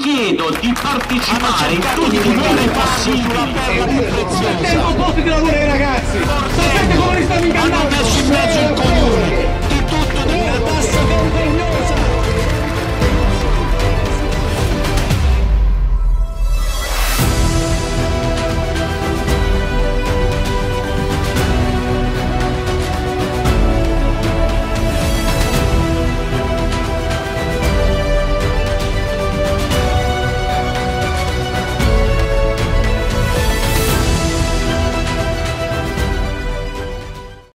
chiedo di partecipare in tutti i modi possibili.